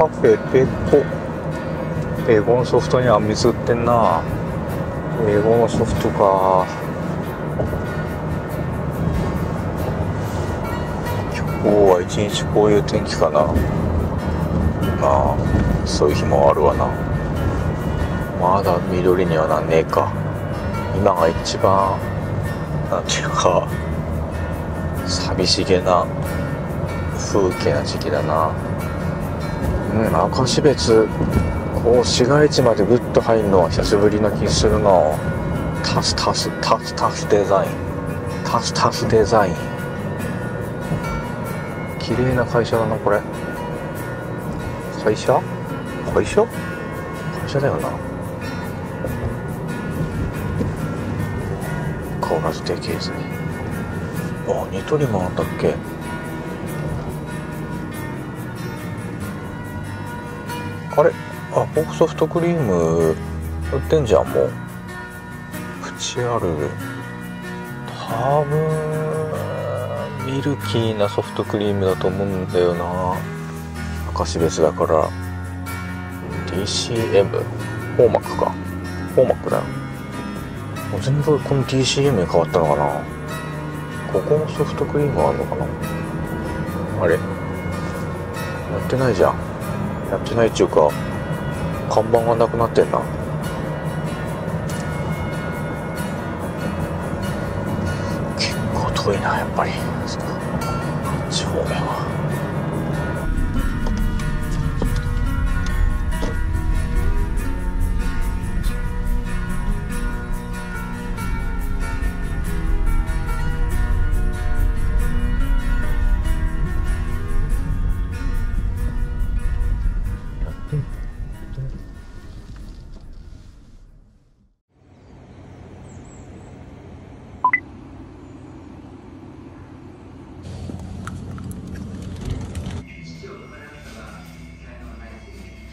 カフェペコ英語のソフトには水売ってんな。英語のソフトか。今日は一日こういう天気かな。まあそういう日もあるわな。まだ緑にはなんねえか。今が一番なんていうか寂しげな風景な時期だな。うん明石別こう市街地までぐっと入るのは久しぶりな気するな。タスタスタスタスデザイン。タスタスデザイン。綺麗な会社だなこれ。会社？会社？会社だよな。変わらずでけえぜ。あニトリもあったっけ？あれ？あポークソフトクリーム売ってんじゃんもう。プチある。多分ミルキーなソフトクリームだと思うんだよな。明石別だから。DCM フォーマックか。フォーマックだよ。もう全部この DCM に変わったのかな。ここもソフトクリームあるのかな。あれ？やってないじゃん。やってないっちゅうか看板がなくなってんな。結構遠いなやっぱり。地方面は。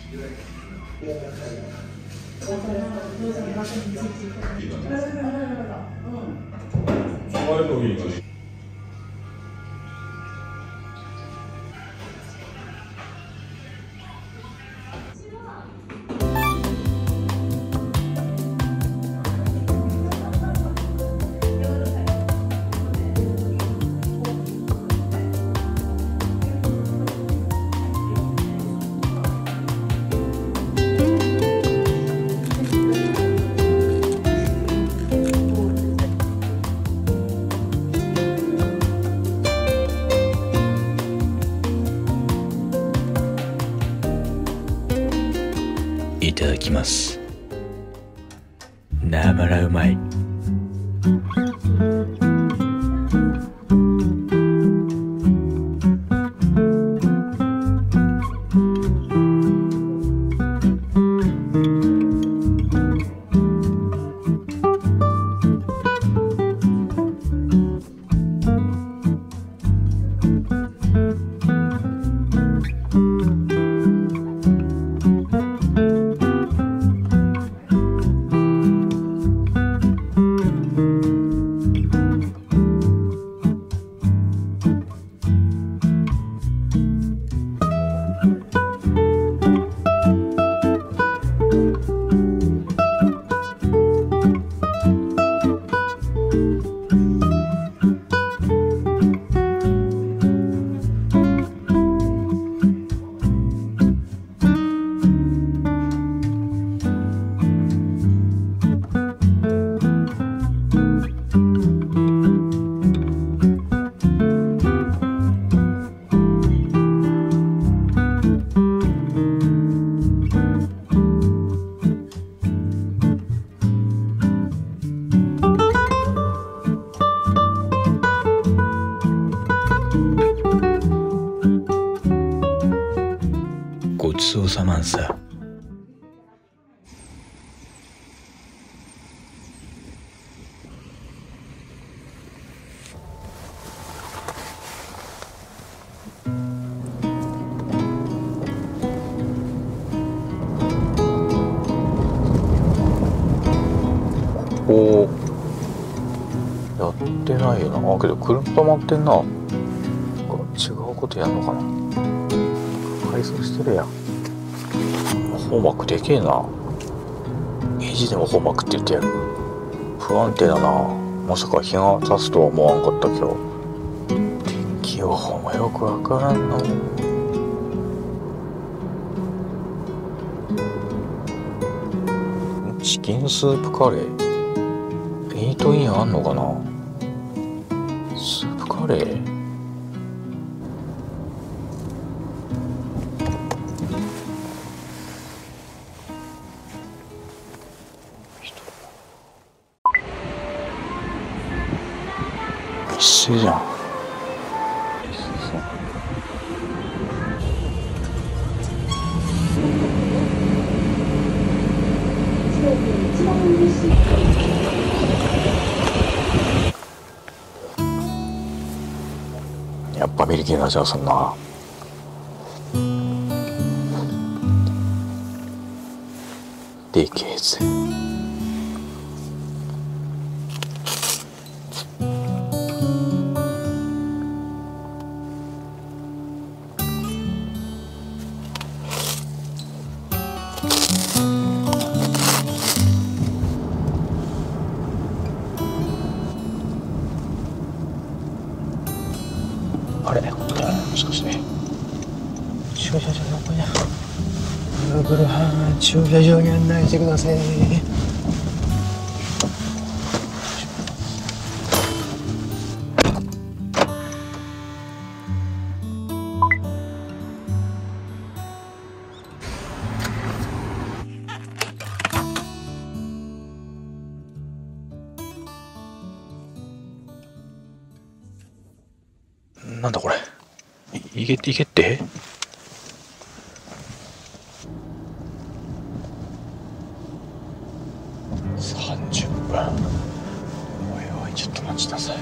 음. 좋아요 거기 なばらうまい。ってないよな。あけど車止まってんな。なんか違うことやんのかな。改装してるやん。方角でけえな。意地でも方角って言ってやる。不安定だな。まさか日が差すとは思わんかった今日天気予報もよくわからんの。チキンスープカレー。イートインあんのかなカレー一斉じゃん。っぱミリキ駐車場に案内してください。なんだこれ。いけいけって30分おいおいちょっと待ちなさい。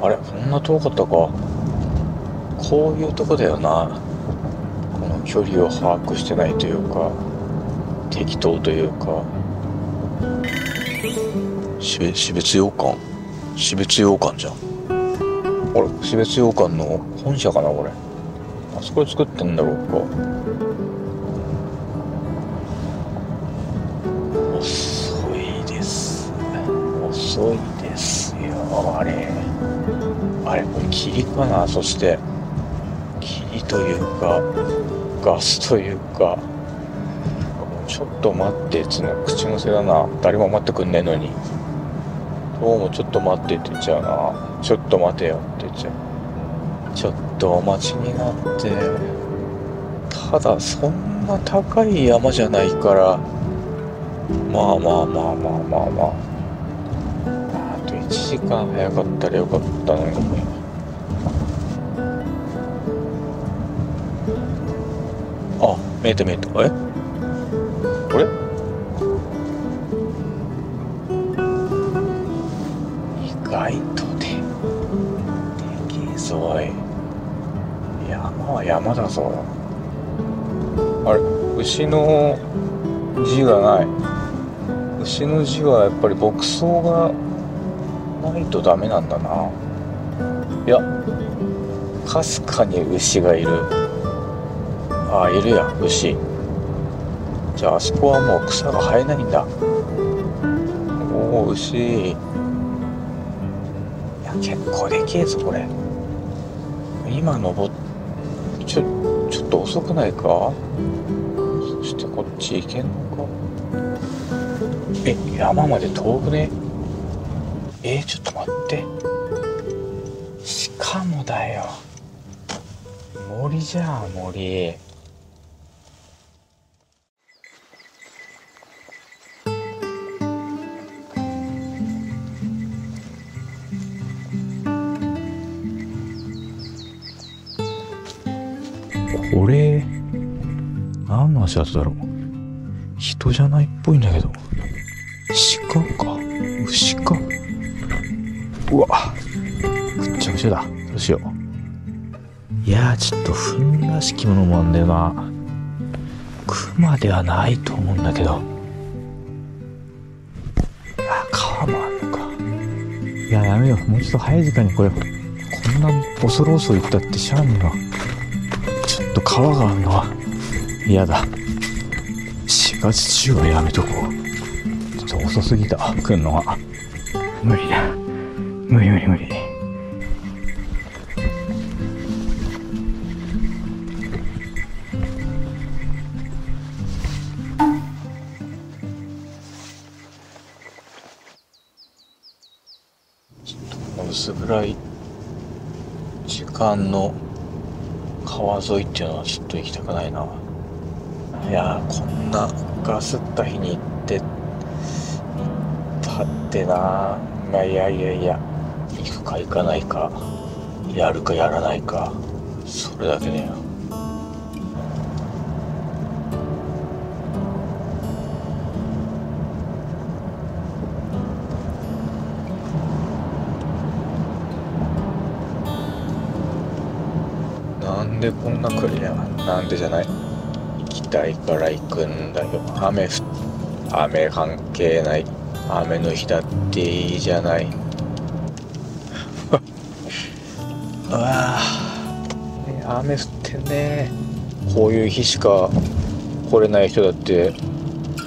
あれこんな遠かったか。こういうとこだよな。この距離を把握してないというか適当というか。標標津洋館標津洋館じゃん。あれ標津洋館の本社かなこれ。あそこで作ってんだろうか。遅いですよ。あれ。あれこれ霧かな。そして霧というかガスというか。ちょっと待ってつの口癖だな。誰も待ってくんねえのに。どうもちょっと待ってって言っちゃうな。ちょっと待てよって言っちゃう。ちょっとお待ちになって。ただそんな高い山じゃないから。まあまあまあまあまあまあ。時間。早かったらよかったのに。あ見えた見えた。え？あれ意外とででけえぞい山は山だぞ。あれ？牛の字がない。牛の字はやっぱり牧草がないとダメなんだな。いやかすかに牛がいる。ああいるや牛。じゃああそこはもう草が生えないんだ。おお牛。いや結構でけえぞこれ。今登っちょちょっと遅くないか？そしてこっち行けんのか？え山まで遠くね？え、ちょっと待って。しかもだよ。森じゃん森。これ何の足跡だろう。人じゃないっぽいんだけど。鹿か？牛か？うわ。ぐっちゃぐちゃだ。どうしよう。いやちょっと糞らしきものもあんだよな。熊ではないと思うんだけど。あ川もあんのか。いややめよう。もうちょっと早い時間に来ようこんな恐る恐る行ったってしゃあねえわ。ちょっと川があるのは。嫌だ。ガチ中はやめとこう。ちょっと遅すぎた。来んのが無理だ。無理無理無理。ちょっと薄暗い時間の川沿いっていうのはちょっと行きたくないな。いやこんなガスった日に行って行ったってなまあいやいやいや。か行かないかやるかやらないかそれだけだよ。なんでこんな来るやなんでじゃない？行きたいから行くんだよ。雨ふ雨関係ない。雨の日だっていいじゃない。ぁ、ね雨降ってね。こういう日しか来れない人だって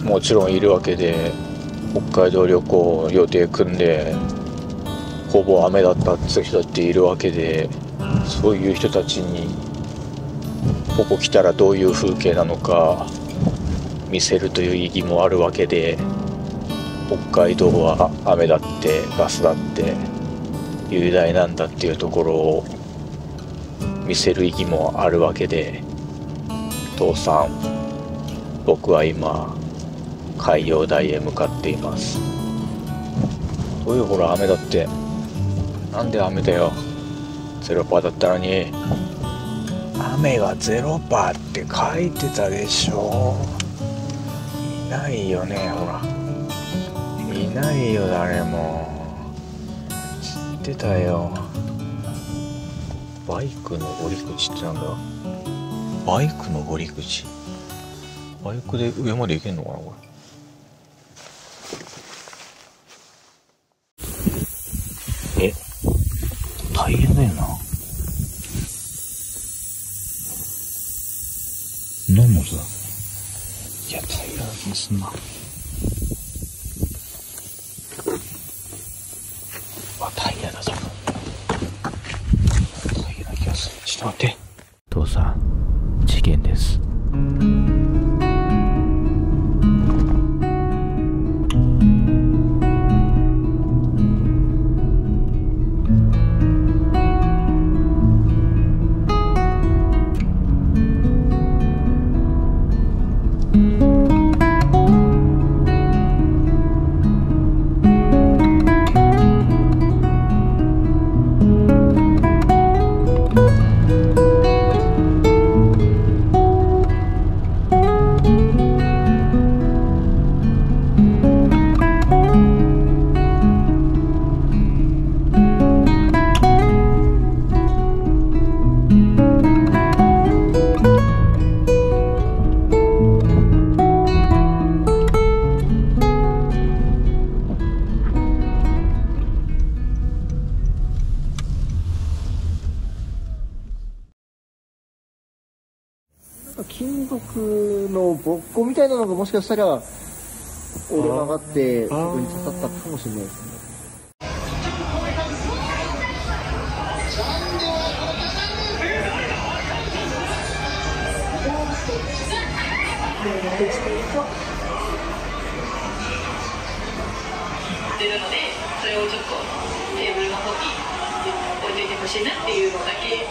もちろんいるわけで北海道旅行予定組んでほぼ雨だったって人だっているわけでそういう人たちにここ来たらどういう風景なのか見せるという意義もあるわけで北海道は雨だってガスだって雄大なんだっていうところを見せる意義もあるわけで父さん僕は今海洋大へ向かっています。どういうほら雨だって。なんで雨だよ。ゼロパーだったのに。雨がゼロパーって書いてたでしょ。いないよねほら。いないよ誰も。知ってたよ。バイクの降り口ってなんだ？バイクの降り口？バイクで上まで行けんのかなこれ。え？大変だよな。何の音だ？いや平らな気すんなあ平らだぞ平らな気がすいなのがもしかしたら折れ曲がってそこに刺さったかもしれないですね。ってるのでそれをちょっとテーブルの方に置いといてほしいなっていうのだけ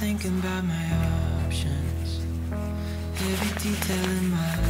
thinking about my options, every detail in my head.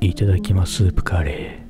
いただきますスープカレー。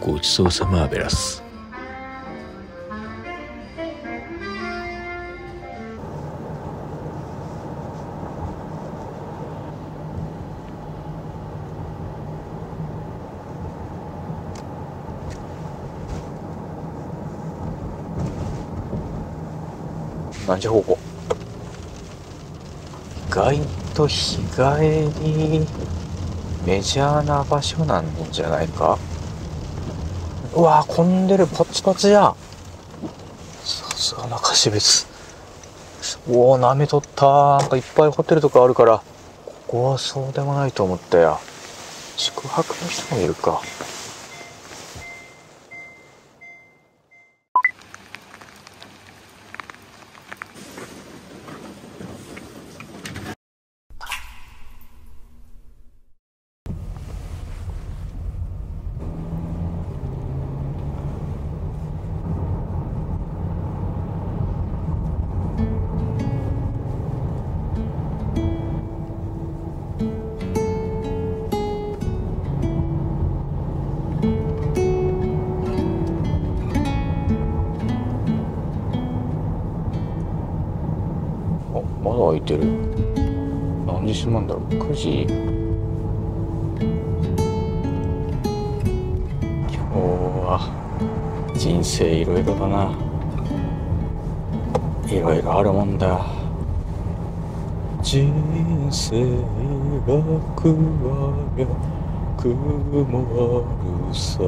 ごちそうさまベラス。何時方向意外と日帰りメジャーな場所なんじゃないか？うわー混んでるパチパチじゃん。さすが中標津。おおなめとったなんかいっぱいホテルとかあるからここはそうでもないと思ったよ。宿泊の人もいるか。まだ開いてる。何時閉まんだろう。9時今日は人生いろいろだな。いろいろあるもんだ。人生楽はやくもあるさ。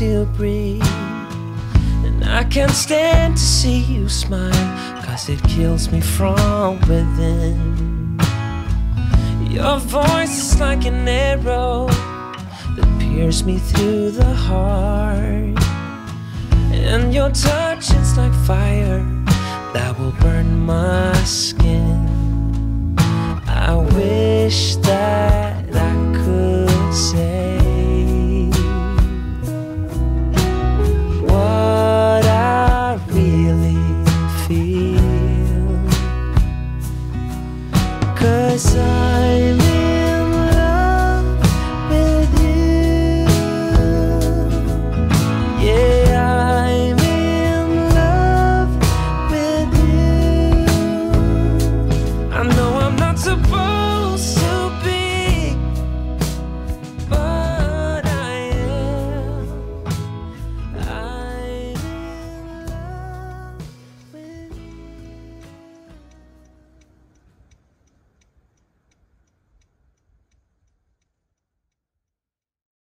To breathe. And I can't stand to see you smile, cause it kills me from within. Your voice is like an arrow that pierces me through the heart. And your touch is like fire that will burn my skin. I wish that